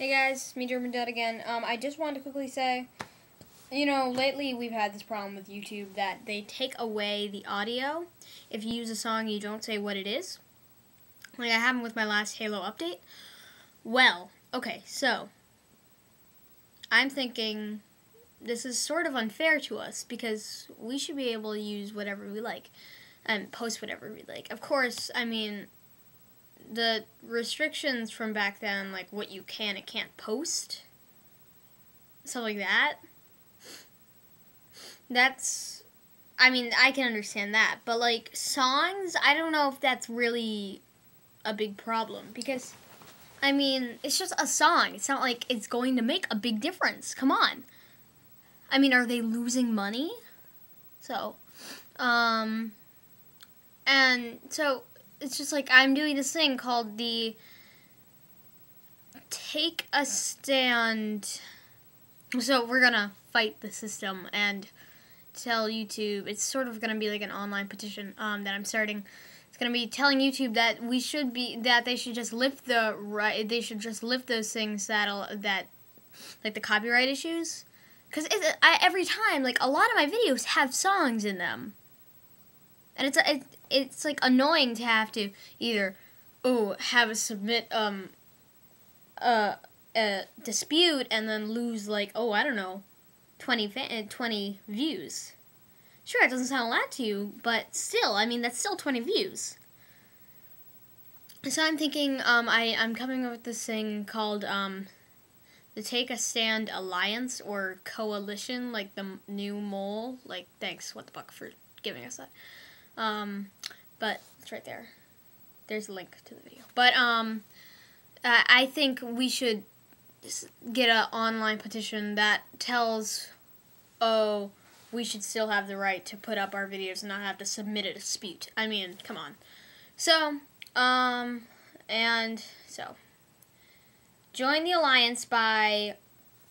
Hey guys, me German Dud again. Um, I just wanted to quickly say, you know, lately we've had this problem with YouTube that they take away the audio. If you use a song, you don't say what it is. Like I happened with my last Halo update. Well, okay, so I'm thinking this is sort of unfair to us because we should be able to use whatever we like and post whatever we like. Of course, I mean the restrictions from back then, like what you can and can't post, stuff like that. That's, I mean, I can understand that, but like songs, I don't know if that's really a big problem because, I mean, it's just a song. It's not like it's going to make a big difference. Come on. I mean, are they losing money? So, um, and so it's just like I'm doing this thing called the take a stand. So we're gonna fight the system and tell YouTube. It's sort of gonna be like an online petition um, that I'm starting. It's gonna be telling YouTube that we should be that they should just lift the right. They should just lift those things that'll that like the copyright issues. Because every time, like a lot of my videos have songs in them, and it's it, it's like annoying to have to either oh have a submit um a, a dispute and then lose like oh I don't know 20 fa- 20 views. Sure, it doesn't sound a lot to you, but still, I mean that's still 20 views. So I'm thinking um I I'm coming up with this thing called um the Take a Stand Alliance or Coalition, like the new mole. Like, thanks, what the fuck, for giving us that. Um, but it's right there. There's a link to the video. But um, I think we should get an online petition that tells, oh, we should still have the right to put up our videos and not have to submit a dispute. I mean, come on. So, um, and so, join the alliance by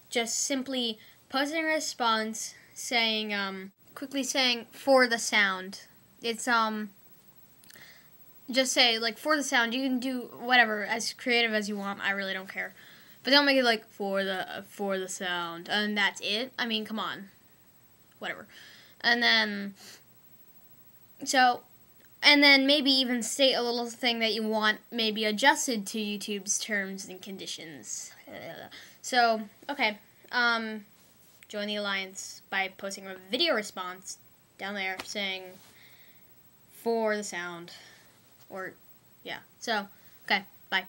just simply posting a response saying, um, quickly saying, for the sound it's um just say like for the sound you can do whatever as creative as you want i really don't care. But don't make it like for the uh, for the sound and that's it. I mean come on. Whatever. And then so and then maybe even state a little thing that you want maybe adjusted to youtube's terms and conditions. So okay um join the alliance by posting a video response down there saying for the sound. Or, yeah. So, okay, bye.